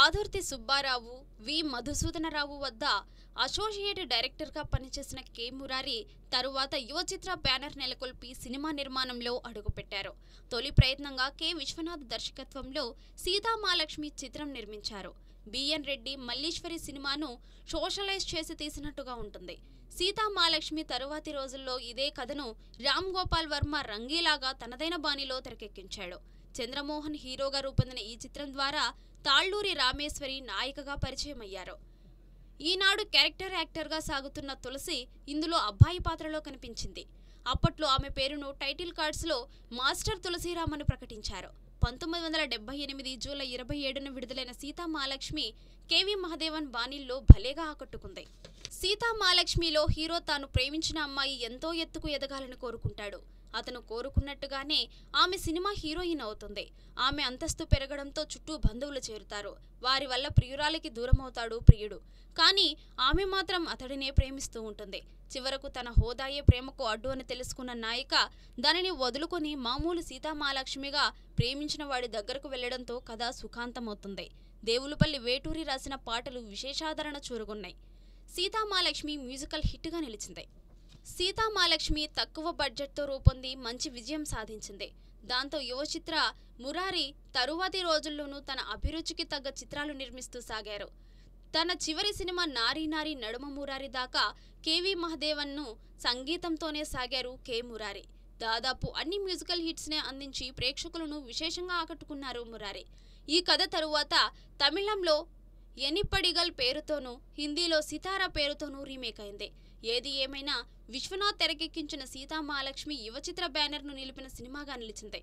ఆదుర్తి సుబ్బారావు వి. మధుసూదనరావు వద్ద అసోసియేట్ డైరెక్టర్గా పనిచేసిన కె. మురారి తరువాత యువచిత్ర బ్యానర్ నెలకొల్పి సినిమా నిర్మాణంలో అడుగుపెట్టారు. తొలి ప్రయత్నంగా కె. విశ్వనాథ్ దర్శకత్వంలో సీతామాలక్ష్మి చిత్రం నిర్మించారు. బిఎన్ రెడ్డి మల్లీశ్వరి సినిమాను సోషలైజ్ చేసి తీసినట్టుగా ఉంటుంది. సీతామాలక్ష్మి తరువాతి రోజుల్లో ఇదే కథను రామ్ గోపాల్ వర్మ రంగీలాగా తనదైన బాణిలో తెరకెక్కించాడు. చంద్రమోహన్ హీరోగా రూపొందిన ఈ చిత్రం ద్వారా తాళ్ళూరి రామేశ్వరి నాయికగా పరిచయమయ్యారు. ఈనాడు క్యారెక్టర్ యాక్టర్గా సాగుతున్న తులసి ఇందులో అబ్బాయి పాత్రలో కనిపించింది. అప్పట్లో ఆమె పేరును టైటిల్ కార్డ్స్లో మాస్టర్ తులసిరామను ప్రకటించారు. పంతొమ్మిది వందల డెబ్బై ఎనిమిది జూలై ఇరవై ఏడున విడుదలైన సీతామహాలక్ష్మి కేవి మహదేవన్ బాణీల్లో భలేగా ఆకట్టుకుంది. సీతామహాలక్ష్మిలో హీరో తాను ప్రేమించిన అమ్మాయి ఎంతో ఎత్తుకు ఎదగాలని కోరుకుంటాడు. అతను కోరుకున్నట్టుగానే ఆమె సినిమా హీరోయిన్ అవుతుంది. ఆమె అంతస్తు పెరగడంతో చుట్టూ బంధువులు చేరుతారు. వారి వల్ల ప్రియురాలికి దూరమవుతాడు ప్రియుడు. కానీ ఆమె మాత్రం అతడినే ప్రేమిస్తూ ఉంటుంది. చివరకు తన హోదాయే ప్రేమకు అడ్డు అని తెలుసుకున్న నాయిక దానిని వదులుకొని మామూలు సీతామహాలక్ష్మిగా ప్రేమించిన వాడి దగ్గరకు వెళ్ళడంతో కథ సుఖాంతమవుతుంది. దేవులపల్లి వేటూరి రాసిన పాటలు విశేషాదరణ చూరుకున్నాయి సీతామహాలక్ష్మి మ్యూజికల్ హిట్గా నిలిచింది. సీతామాలక్ష్మి తక్కువ బడ్జెట్తో రూపొంది మంచి విజయం సాధించింది. దాంతో యువ చిత్ర మురారి తరువాతి రోజుల్లోనూ తన అభిరుచికి తగ్గ చిత్రాలు నిర్మిస్తూ సాగారు. తన చివరి సినిమా నారీ నారీ నడుమ మురారి దాకా కేవి మహదేవన్ను సంగీతంతోనే సాగారు కె మురారి. దాదాపు అన్ని మ్యూజికల్ హిట్స్నే అందించి ప్రేక్షకులను విశేషంగా ఆకట్టుకున్నారు మురారి. ఈ కథ తరువాత తమిళంలో ఎనిప్పడిగల్ పేరుతోనూ హిందీలో సితారా పేరుతోనూ రీమేక్ అయింది. ఏది ఏమైనా విశ్వనాథ్ తెరకెక్కించిన సీతామహాలక్ష్మి యువచిత్ర బ్యానర్ను నిలిపిన సినిమాగా నిలిచింది.